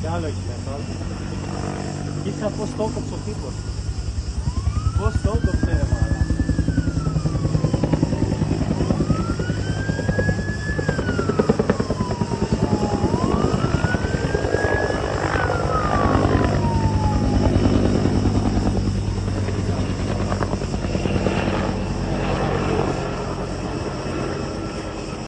Κι άλλο εκεί μέσα. Είχα πώς το έκοψε ο τύπος.